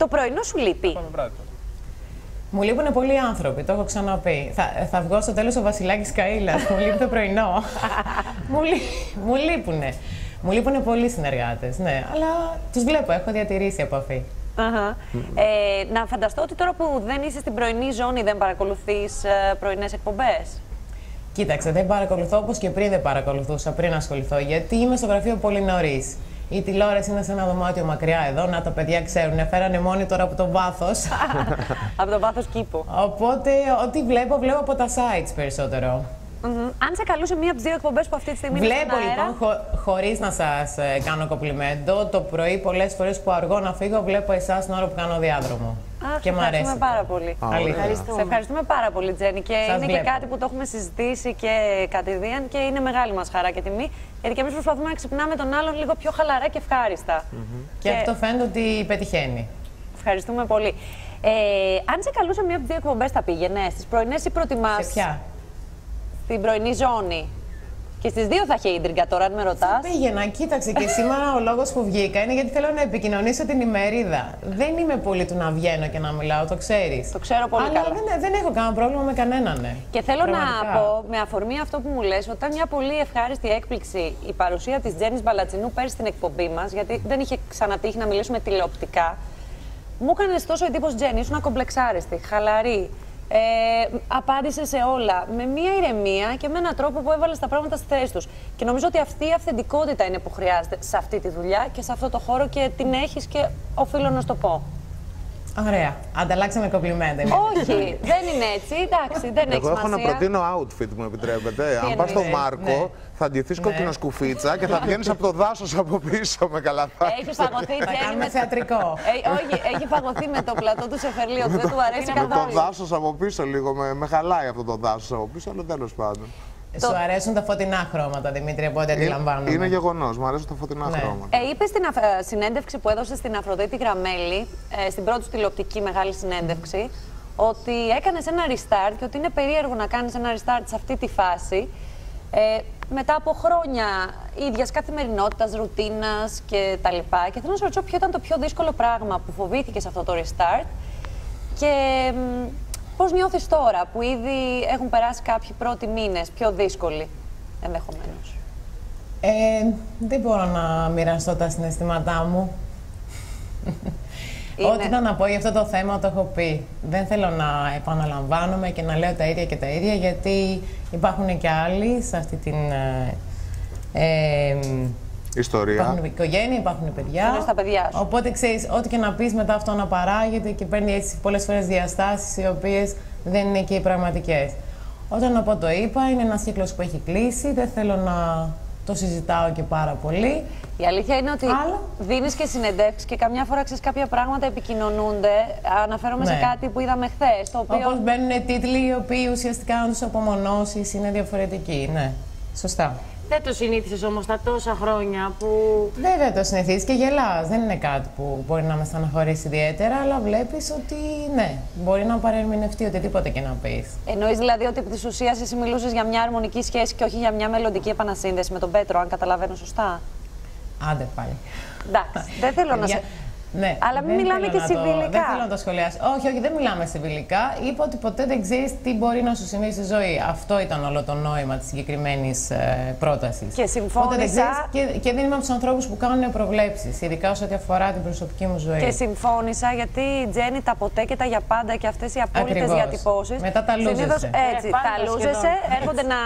Το πρωινό σου λείπει. Μου λείπουν πολλοί άνθρωποι, το έχω ξαναπεί. Θα, θα βγω στο τέλος ο Βασιλάκης Καήλα. μου λείπει το πρωινό. μου, λεί, μου λείπουνε. Μου λείπουν πολλοί συνεργάτες, ναι. Αλλά τους βλέπω, έχω διατηρήσει επαφή. Αχα. Ε, να φανταστώ ότι τώρα που δεν είσαι στην πρωινή ζώνη, δεν παρακολουθείς ε, πρωινές εκπομπές; Κοίταξε, δεν παρακολουθώ όπως και πριν δεν παρακολουθούσα, πριν ασχοληθώ, γιατί είμαι στο γραφείο πολύ νωρίς. Η τηλεόραση είναι σε ένα δωμάτιο μακριά εδώ. Να τα παιδιά ξέρουν. Φέρανε μόνοι τώρα από το βάθος. από το βάθος κήπο. Οπότε, ό,τι βλέπω, βλέπω από τα sites περισσότερο. Αν σε καλούσε μία από τις δύο εκπομπές που αυτή τη στιγμή Βλέπω λοιπόν, χω, χωρίς να σας ε, κάνω κοπλιμέντο, το πρωί πολλές φορές που αργώ να φύγω, βλέπω εσάς την ώρα που κάνω διάδρομο. Αχ, και μου αρέσει. Ευχαριστούμε πάρα πολύ. Ευχαριστούμε. Σε ευχαριστούμε πάρα πολύ, Τζέννη. Και είναι και κάτι που το έχουμε συζητήσει και κατηδίαν και είναι μεγάλη μας χαρά και τιμή. Γιατί και εμείς προσπαθούμε να ξυπνάμε τον άλλον λίγο πιο χαλαρά και ευχάριστα. Mm -hmm. και... και αυτό φαίνεται ότι πετυχαίνει. Ευχαριστούμε πολύ. Ε, αν σε καλούσα μία από τις δύο εκπομπές, θα πήγαινες στις πρωινές ή προτιμάς. Σε ποια; Στην πρωινή ζώνη. Και στις δύο θα είχε ίντριγκα τώρα, αν με ρωτάς. Πήγαινα, κοίταξε και σήμερα ο λόγος που βγήκα είναι γιατί θέλω να επικοινωνήσω την ημερίδα. Δεν είμαι πολύ του να βγαίνω και να μιλάω, το ξέρεις. Το ξέρω πολύ Αλλά καλά. Δεν, δεν έχω κανένα πρόβλημα με κανέναν. Ναι. Και θέλω Πραγματικά. να πω, με αφορμή αυτό που μου λες, ότι ήταν μια πολύ ευχάριστη έκπληξη η παρουσία της Τζέννη Μπαλατσινού πέρσι στην εκπομπή μας, γιατί δεν είχε ξανατύχει να μιλήσουμε τηλεοπτικά. Μου έκανε τόσο εντύπωση, Τζέννη, ήσουν κομπλεξάριστη, χαλαρή, ε, απάντησε σε όλα με μία ηρεμία και με έναν τρόπο που έβαλε τα πράγματα στη θέση τους. Και νομίζω ότι αυτή η αυθεντικότητα είναι που χρειάζεται σε αυτή τη δουλειά και σε αυτό το χώρο και την έχεις και οφείλω να σου το πω. Ωραία. Ανταλλάξαμε κομπλιμέντα. Όχι, δεν είναι έτσι. Εντάξει, δεν έχει Εγώ έχω να προτείνω outfit, μου επιτρέπετε. Αν πας στο Μάρκο, ναι. θα ντυθείς ναι. κόκκινο σκουφίτσα και θα βγαίνεις από το δάσος από πίσω με καλαθάκι. Έχεις φαγωθεί, Τζέννη. με θεατρικό. Ε, όχι, έχει φαγωθεί με το πλατό του Σεφερλίου. Δεν του αρέσει καθόλου. Με το δάσος από πίσω λίγο. Με, με χαλάει αυτό το δάσος από πίσω, αλλά τέλος πάντων. Το... Σου αρέσουν τα φωτεινά χρώματα, Δημήτρη, από ό,τι αντιλαμβάνομαι. Είναι γεγονός, μου αρέσουν τα φωτεινά ναι. χρώματα. Ε, είπε στην αφ... συνέντευξη που έδωσε στην Αφροδίτη Γραμμέλη, ε, στην πρώτη τηλεοπτική μεγάλη συνέντευξη, ότι έκανες ένα restart και ότι είναι περίεργο να κάνεις ένα restart σε αυτή τη φάση. Ε, μετά από χρόνια ίδιας καθημερινότητας, ρουτίνας κτλ. Και, και θέλω να σου ρωτήσω ποιο ήταν το πιο δύσκολο πράγμα που φοβήθηκες σε αυτό το restart. Και Πώς νιώθεις τώρα που ήδη έχουν περάσει κάποιοι πρώτοι μήνες, πιο δύσκολοι ενδεχομένως; Ε, δεν μπορώ να μοιραστώ τα συναισθήματά μου. Ό,τι ήταν να πω για αυτό το θέμα το έχω πει. Δεν θέλω να επαναλαμβάνομαι και να λέω τα ίδια και τα ίδια, γιατί υπάρχουν και άλλοι σε αυτή την ε, ε Ιστορία. Υπάρχουν οικογένεια, υπάρχουν παιδιά. Είναι στα παιδιά σου. Οπότε ξέρεις, ό,τι και να πεις μετά αυτό να παράγεται και παίρνει έτσι πολλές φορές διαστάσεις οι οποίες δεν είναι και οι πραγματικές. Όταν από το είπα, είναι ένας κύκλος που έχει κλείσει. Δεν θέλω να το συζητάω και πάρα πολύ. Η αλήθεια είναι ότι Αλλά... δίνεις και συνεντεύξεις και καμιά φορά ξέρεις κάποια πράγματα επικοινωνούνται. Αναφέρομαι ναι. σε κάτι που είδαμε χθες. Οποίο... Όπως μπαίνουν τίτλοι οι οποίοι ουσιαστικά αν τους απομονώσεις είναι διαφορετικοί. Ναι, σωστά. Δεν το συνήθισες όμως τα τόσα χρόνια που. Βέβαια το συνηθίζεις και γελάς. Δεν είναι κάτι που μπορεί να με στεναχωρήσει ιδιαίτερα, αλλά βλέπεις ότι ναι, μπορεί να παρερμηνευτεί οτιδήποτε και να πεις. Εννοείς δηλαδή ότι επί της ουσίας εσύ μιλούσες για μια αρμονική σχέση και όχι για μια μελλοντική επανασύνδεση με τον Πέτρο, αν καταλαβαίνω σωστά; Άντε πάλι. Εντάξει, δεν θέλω να σε. Ναι, Αλλά μην μιλάμε και συμβιλικά. δεν θέλω να το σχολιάσω. Όχι, όχι, δεν μιλάμε συμβιλικά. Είπα ότι ποτέ δεν ξέρεις τι μπορεί να σου συμβεί στη ζωή. Αυτό ήταν όλο το νόημα της συγκεκριμένης ε, πρότασης. Και συμφώνησα. Και, και δεν είμαι από τους ανθρώπους που κάνουν προβλέψεις, ειδικά όσο αφορά την προσωπική μου ζωή. Και συμφώνησα γιατί η Τζέννη τα ποτέ και τα για πάντα και αυτές οι απόλυτες διατυπώσεις. Μετά τα λούζεσαι. Συνήθως, έτσι, ε, τα λούζεσαι, έρχονται να,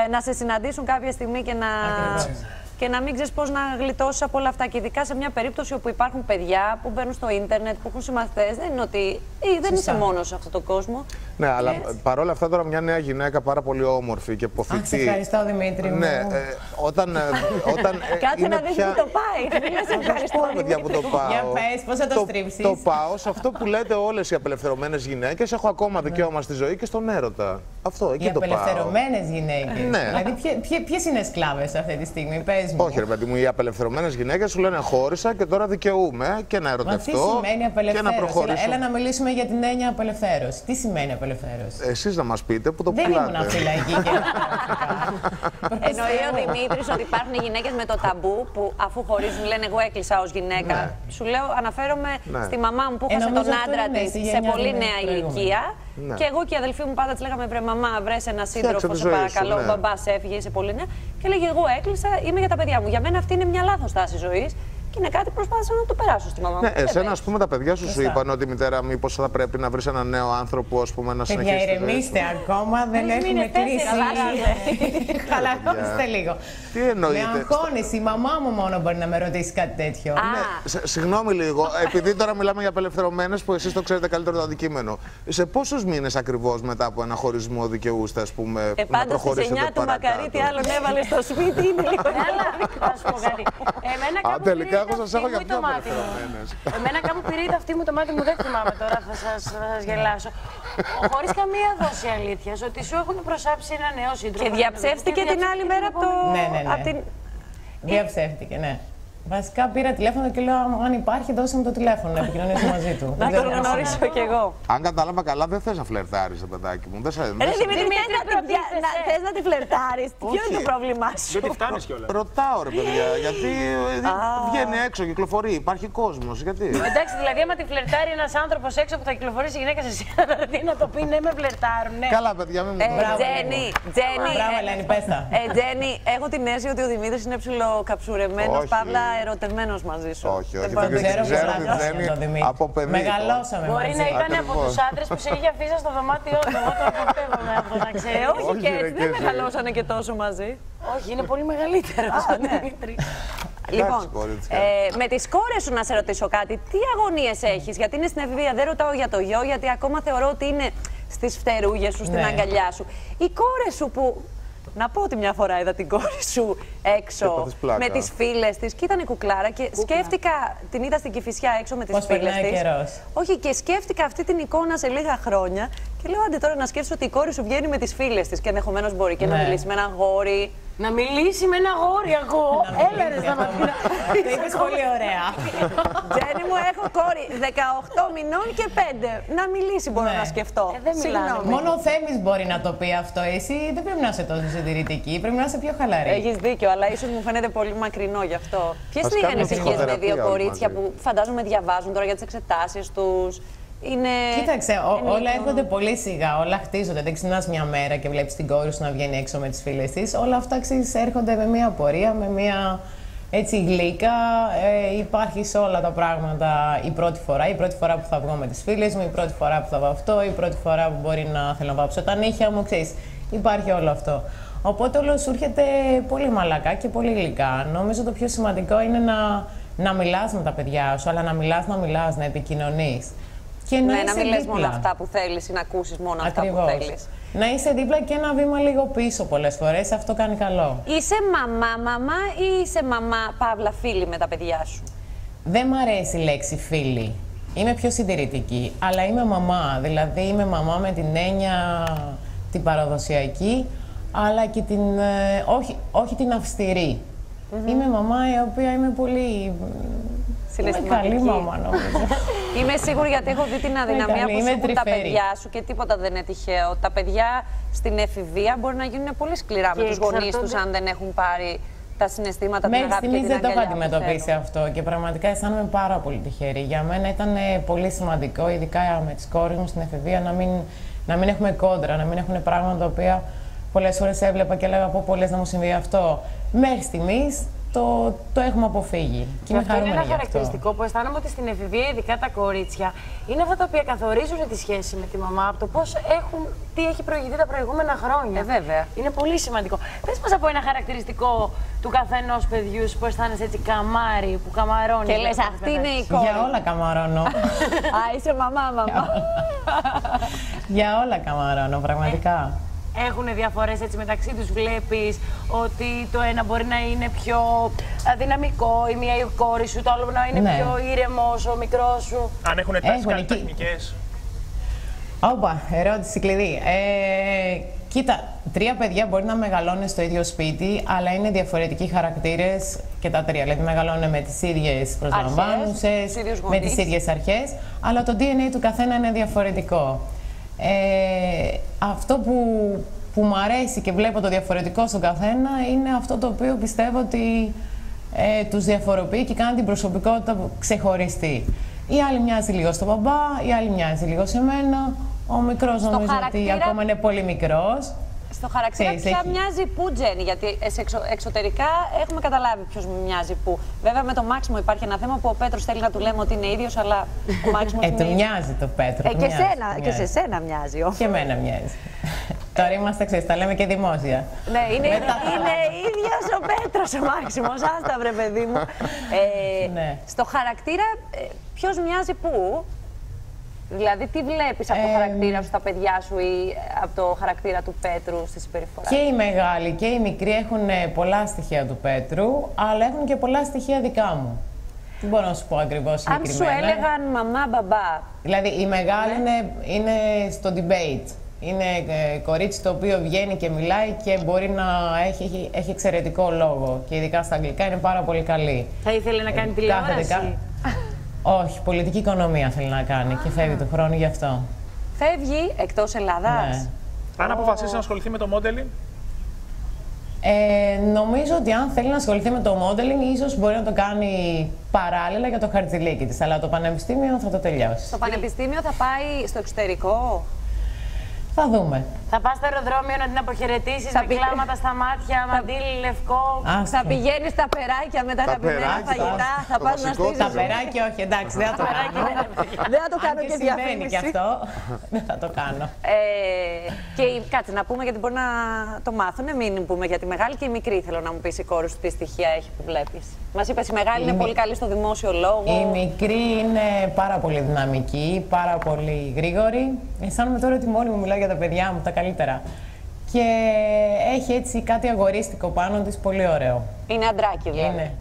ε, να σε συναντήσουν κάποια στιγμή και να. Ακριβώς και να μην ξέρεις πώς να γλιτώσεις από όλα αυτά. Και ειδικά σε μια περίπτωση όπου υπάρχουν παιδιά που μπαίνουν στο ίντερνετ, που έχουν συμμαθητές, δεν είναι ότι. Ή δεν είσαι μόνος σε αυτόν τον κόσμο. Ναι, αλλά παρόλα αυτά τώρα μια νέα γυναίκα πάρα πολύ όμορφη και ποθητή. Σε ευχαριστώ Δημήτρη. Ναι, ε, όταν. Ε, όταν ε, Κάτσε να δεις που το πάει. Δεν σε ευχαριστώ. παιδιά που το πάω. Για πες, πώς θα το, στρίψεις; Το πάω σε αυτό που λέτε όλες οι απελευθερωμένες γυναίκες. Έχω ακόμα δικαίωμα στη ζωή και στον έρωτα. Αυτό, εκεί οι το πάω. Οι απελευθερωμένες γυναίκες. Ναι. Δηλαδή, ποιες είναι σκλάβες αυτή τη στιγμή, πες μου. Όχι, ρε παιδί μου, οι απελευθερωμένες γυναίκες σου λένε χώρισα και τώρα δικαιούμαι και να ερωτευτώ. Μα τι σημαίνει απελευθέρωση. Και να προχωρήσω. Έλα, έλα να μιλήσουμε για την έννοια απελευθέρωση. Τι σημαίνει απελευθέρωση; Απελευθέρωση. Εσείς να μας πείτε που το Δεν πουλάτε. ήμουν φυλακή και. Εννοεί ο Δημήτρης ότι υπάρχουν γυναίκες με το ταμπού που αφού χωρίζουν λένε Εγώ έκλεισα ως γυναίκα. Ναι. Σου λέω, αναφέρομαι Ναι. στη μαμά μου που Ε, έχασε νομίζω τον αυτό άντρα είναι, της στη σε γενιά πολύ την νέα προηγούμενη. ηλικία. Ναι. Και εγώ και η αδελφή μου πάντα τη λέγαμε Βρε μαμά, βρες ένα σύντροφο, τη σε ζωή σου, παρακαλώ. ναι. Ο μπαμπάς έφυγε, είσαι πολύ νέα. Και λέγε Εγώ έκλεισα, είμαι για τα παιδιά μου. Για μένα αυτή είναι μια λάθος τάση ζωής και είναι κάτι που προσπάθησα να το περάσω στη μαμά μου. Ναι, Δεν εσένα, παίζει. ας πούμε, τα παιδιά σου σου Σωστά. είπαν ότι μητέρα, μήπως θα πρέπει να βρεις έναν νέο άνθρωπο, ας πούμε, να Παιδιά, συνεχίσεις. τη ζωή σου. ηρεμήστε ακόμα, δεν Τρεις έχουμε μήνες, κλείσει. τέσσερις, Χαλαρώστε λίγο. Τι Με εννοείτε. αγχώνεις, η μαμά μου μόνο μπορεί να με ρωτήσει κάτι τέτοιο. Α, Σε- Συγγνώμη λίγο, επειδή τώρα μιλάμε για απελευθερωμένες που εσείς το ξέρετε καλύτερο το αντικείμενο. Σε πόσους μήνες ακριβώς μετά από ένα χωρισμό δικαιούστε, ας πούμε, Ε, να πάντως στις προχωρήσετε 9 του παρακάτω; Μακαρίτη άλλον έβαλες στο σπίτι, είναι λίγο Αλλά, θα σου πω κάτι. Εμένα Α, κάπου τελικά πήρε εγώ το σας έχω αυτή για μου πιο το μάτι μου. απελευθερωμένες. Εμένα κάπου πήρε το αυτή μου το μάτι μου, δεν θυμάμαι τώρα, θα σας, θα σας γελάσω. Χωρίς καμία δόση αλήθειας, ότι σου έχουν προσάψει ένα νέο σύντροφο. Και διαψεύστηκε την άλλη μέρα από το. Ναι, ναι, ναι. απ' την... Διαψεύτηκε, ναι. Βασικά πήρα τηλέφωνο και λέω αν υπάρχει δώσε μου το τηλέφωνο να επικοινωνήσω μαζί του. Να Δεν τον ξέρω αν γνωρίσω είναι. κι εγώ. Αν κατάλαβα καλά, δεν θες να φλερτάρεις, παιδάκι μου. Δεν σε. δεν Ρε σε- Δημήτρη, θες να την πια- να- θες να τη φλερτάρεις; Ποιο είναι το Όχι. πρόβλημά σου; Δεν τη φτάνεις κιόλας. Ρωτάω ρε παιδιά, γιατί ε, βγαίνει έξω, κυκλοφορεί, υπάρχει κόσμος. Γιατί; Εντάξει, δηλαδή, άμα τη φλερτάρει ένας άνθρωπος έξω που θα κυκλοφορήσει η γυναίκα σε σένα, δηλαδή να το πει ναι, με φλερτάρουν. Ναι. Καλά, παιδιά, μην μου Ε, το Μπράβο, Τζένι, Τζένι. Μπράβο, ε, Ελένη, πες τα. Ε, Τζένι, έχω την αίσθηση ότι ο Δημήτρης είναι ψιλοκαψουρεμένος, Όχι. παύλα ερωτευμένος μαζί σου. Όχι, Δεν όχι, μπορώ να δεν το Ξέρω ξέρω πως τη πλακώσαμε Τζέννη τον Δημήτρη. από παιδί. Μεγαλώσαμε Μπορεί μαζί. να ήταν από Ακριβώς. τους άντρες που σε είχε αφήσει στο δωμάτιό του. Εγώ το αποφεύγομαι αυτό να Ε, ξέρει. όχι Όχι, και ρε, έτσι, και δεν εσύ. μεγαλώσανε και τόσο μαζί. Όχι, είναι πολύ μεγαλύτερο ο Δημήτρης. Λοιπόν, κορίτσια. ε, με τις κόρες σου να σε ρωτήσω κάτι, τι αγωνίες έχεις, γιατί είναι στην εφηβεία, δεν ρωτάω για το γιο, γιατί ακόμα θεωρώ ότι είναι στις φτερούγες σου, στην Ναι. αγκαλιά σου. Οι κόρες σου που, να πω ότι μια φορά είδα την κόρη σου Και έξω έπαθες πλάκα. με τις φίλες της και ήταν η κουκλάρα και σκέφτηκα, την είδα στην Κηφισιά έξω με τις Πώς φίλες περνάει της. καιρός. Όχι, και σκέφτηκα αυτή την εικόνα σε λίγα χρόνια και λέω άντε τώρα να σκέφτεσαι ότι η κόρη σου βγαίνει με τις φίλες της και ενδεχομένως μπορεί και να Ναι. μιλήσει με ένα γόρι. Να μιλήσει με ένα γόρι εγώ. Έλα ρε σταματήνα. Το είπες πολύ ωραία. Τζένι μου, έχω κόρη 18 μηνών και 5. Να μιλήσει μπορώ Ναι. να σκεφτώ. Ε, δεν μιλάνε. Συγγνώμη. Μόνο ο Θέμης μπορεί να το πει αυτό. Εσύ δεν πρέπει να είσαι τόσο συντηρητική, πρέπει να είσαι πιο χαλαρή. Έχεις δίκιο, αλλά ίσως μου φαίνεται πολύ μακρινό γι' αυτό. Ποιες Ας είναι οι κάνουμε ανησυχίε με ψυχοθεραπεία δύο όλοι κορίτσια μαζί. που φαντάζομαι διαβάζουν τώρα για τις εξετάσεις τους; Είναι. Κοίταξε, ό- ενήλικων. όλα έρχονται πολύ σιγά, όλα χτίζονται. Δεν ξυπνάς μια μέρα και βλέπεις την κόρη σου να βγαίνει έξω με τις φίλες της. Όλα αυτά ξέρεις, έρχονται με μια πορεία, με μια έτσι γλύκα. Ε, υπάρχει σε όλα τα πράγματα η πρώτη φορά. Η πρώτη φορά που θα βγω με τις φίλες μου, η πρώτη φορά που θα βαφτώ, η πρώτη φορά που μπορεί να θέλω να βάψω τα νύχια μου. Ξέρεις, υπάρχει όλο αυτό. Οπότε όλο σου έρχεται πολύ μαλακά και πολύ γλυκά. Νομίζω το πιο σημαντικό είναι να, να μιλάς με τα παιδιά σου, αλλά να μιλάς, να μιλάς, να επικοινωνείς. Και να Ναι, είσαι να μην λες δίπλα. μόνο αυτά που θέλεις ή να ακούσεις μόνο αυτά που Ακριβώς. θέλεις. Να είσαι δίπλα και ένα βήμα λίγο πίσω πολλές φορές, αυτό κάνει καλό. Είσαι μαμά, μαμά ή είσαι μαμά, παύλα, φίλη με τα παιδιά σου; Δεν μ' αρέσει η λέξη φίλη. Είμαι πιο συντηρητική, αλλά είμαι μαμά. Δηλαδή είμαι μαμά με την έννοια την παραδοσιακή, αλλά και την, ε, όχι, όχι την αυστηρή. Είμαι μαμά η οποία είμαι πολύ... Είμαι Συναισθηματική. καλή μαμά νομίζω. Είμαι σίγουρη γιατί έχω δει την αδυναμία καλή, που σου είμαι έχουν τα τρυφερή. παιδιά σου και τίποτα δεν είναι τυχαίο. Τα παιδιά στην εφηβεία μπορεί να γίνουν πολύ σκληρά με Και τους γονείς τους εξαρτώνται- αν δεν έχουν πάρει τα συναισθήματα, την Μέχρι αγάπη και στιγμή την δεν το έχω αγκαλιά που αντιμετωπίσει θέλουν. αυτό και πραγματικά αισθάνομαι πάρα πολύ τυχερή. Για μένα ήταν ε, πολύ σημαντικό, ειδικά με τις κόρες μου στην εφηβεία, να μην, να μην έχουμε κόντρα, να μην έχουν πράγματα τα οποία πολλές φορές έβλεπα και έλεγα από πολλές να μου συμβεί αυτό. Μέχρι στιγμής το, το έχουμε αποφύγει. Και είμαι αυτό είναι χαρούμενη ένα γι' αυτό. χαρακτηριστικό που αισθάνομαι ότι στην εφηβεία, ειδικά τα κορίτσια, είναι αυτά τα οποία καθορίζουν τη σχέση με τη μαμά από το πώς έχουν, τι έχει προηγηθεί τα προηγούμενα χρόνια. Ε, βέβαια. Είναι πολύ σημαντικό. Πες μας από ένα χαρακτηριστικό του καθενός παιδιού που αισθάνεσαι έτσι καμάρι, που καμαρώνει. Και λες, αυτή είναι η κόρη. Για όλα καμαρώνω. Α, είσαι μαμά, μαμά. Για όλα καμαρώνω, πραγματικά. Έχουν διαφορές έτσι μεταξύ τους. Βλέπεις ότι το ένα μπορεί να είναι πιο α, δυναμικό, η μία η κόρη σου, το άλλο να είναι Ναι. πιο ήρεμος, ο μικρός σου. Αν έχουν τάσεις Έχουν εκεί. καλλιτεχνικές. Όπα, ερώτηση κλειδί. Ε, κοίτα, τρία παιδιά μπορεί να μεγαλώνουν στο ίδιο σπίτι, αλλά είναι διαφορετικοί χαρακτήρες και τα τρία. Δηλαδή, μεγαλώνουν με τις ίδιες προσλαμβάνουσες, τους ίδιους με τις γονείς. ίδιες αρχές, αλλά το DNA του καθένα είναι διαφορετικό. Ε, αυτό που, που μου αρέσει και βλέπω το διαφορετικό στον καθένα είναι αυτό το οποίο πιστεύω ότι ε, τους διαφοροποιεί και κάνει την προσωπικότητα ξεχωριστή. Η άλλη μοιάζει λίγο στον μπαμπά, η άλλη μοιάζει λίγο σε μένα. Ο μικρός Στο νομίζω ότι χαρακτήρα- ακόμα είναι πολύ μικρός. Στο χαρακτήρα Ξέρεις, ποια έχει- μοιάζει που, Τζέννη, γιατί σε εξω- εξωτερικά έχουμε καταλάβει ποιος μοιάζει που. Βέβαια με το Μάξιμο υπάρχει ένα θέμα που ο Πέτρος θέλει να του λέμε ότι είναι ίδιος, αλλά ο Μάξιμος Ε, είναι του ίδιος. μοιάζει το Πέτρο. Ε, του και, μοιάζει, σένα, του και σε μοιάζει. σένα μοιάζει όμως. Και εμένα μοιάζει. Τώρα είμαστε, ξέρεις, τα λέμε και δημόσια. Ναι, είναι, είναι ίδιος ο Πέτρος ο Μάξιμος, άστα βρε παιδί μου. Ε, Ναι. Στο χαρακτήρα, ε, ποιος μοιάζει πού, δηλαδή τι βλέπεις από το Ε, χαρακτήρα σου στα παιδιά σου ή από το χαρακτήρα του Πέτρου στη συμπεριφορά. Και οι μεγάλοι και οι μικροί έχουν ε, πολλά στοιχεία του Πέτρου, αλλά έχουν και πολλά στοιχεία δικά μου. Δεν μπορώ να σου πω ακριβώς Αν σου συγκεκριμένα; έλεγαν μαμά, μπαμπά, Δηλαδή, η μεγάλη είναι, είναι στο debate. Είναι ε, κορίτσι το οποίο βγαίνει και μιλάει και μπορεί να έχει, έχει, έχει εξαιρετικό λόγο. Και ειδικά στα αγγλικά είναι πάρα πολύ καλή. Θα ήθελε να κάνει Ε, Κάθεται τηλεόραση; κα- Όχι, πολιτική οικονομία θέλει να κάνει και φεύγει του χρόνου γι' αυτό. φεύγει εκτός Ελλάδας. Ναι. Αν αποφασίσει να ασχοληθεί με το modeling, Ε, νομίζω ότι αν θέλει να ασχοληθεί με το modeling, ίσως μπορεί να το κάνει παράλληλα για το χαρτζηλίκι της. Αλλά το πανεπιστήμιο θα το τελειώσει. Στο πανεπιστήμιο θα πάει στο εξωτερικό; Θα δούμε. Θα πας στο αεροδρόμιο να την αποχαιρετήσεις Θα με πει- κλάματα στα μάτια, μαντίλι λευκό. Άστο. Θα πηγαίνεις στα περάκια με τα Τα αγαπημένα περάκια, φαγητά. το Θα πας να βασικό στείλεις. Τα περάκια όχι, εντάξει, δεν θα το κάνω. Δεν θα το Αν κάνω και και συμβαίνει και διαφήμιση. αυτό, δεν θα το κάνω. Ε, και η- κάτσε να πούμε γιατί μπορεί να το μάθουν. Μην πούμε για τη μεγάλη και η μικρή. Θέλω να μου πεις η κόρη σου τι στοιχεία έχει που βλέπεις. Μας είπες η μεγάλη είναι μη- πολύ καλή στο δημόσιο λόγο. Η μικρή είναι πάρα πολύ δυναμική, πάρα πολύ γρήγορη. Αισθάνομαι τώρα ότι μόνη μου μιλάω για τα παιδιά μου, τα καλύτερα. Και έχει έτσι κάτι αγορίστικο πάνω της, πολύ ωραίο. Είναι αντράκι δηλαδή. Είναι.